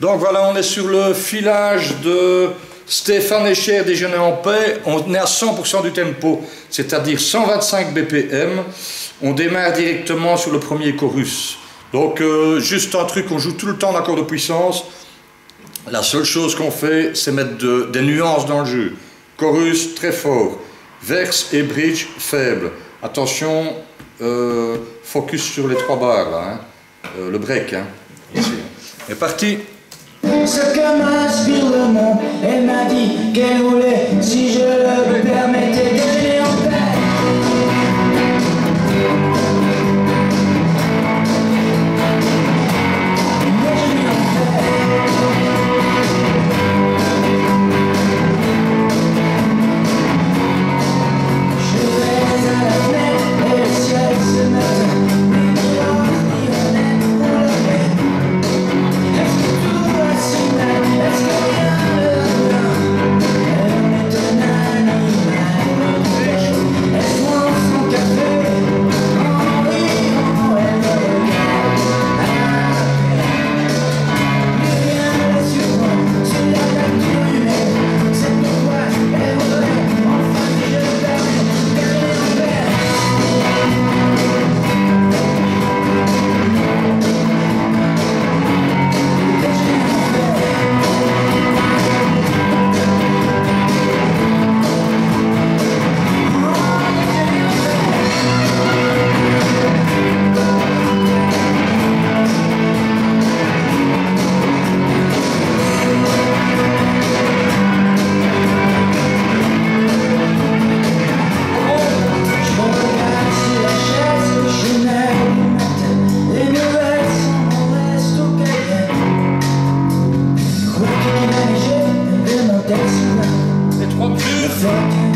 Donc voilà, on est sur le filage de Stéphane Echer, Déjeuner en paix. On est à 100% du tempo, c'est-à-dire 125 BPM. On démarre directement sur le premier chorus. Donc euh, juste un truc, on joue tout le temps d'accord de puissance. La seule chose qu'on fait, c'est mettre des nuances dans le jeu. Chorus très fort, verse et bridge faible. Attention, euh, focus sur les trois barres là, hein. euh, le break, hein. Et parti. Ce que m'inspire le monde, elle m'a dit qu'elle voulait, si je Quoi qu'il a neigé, de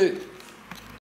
que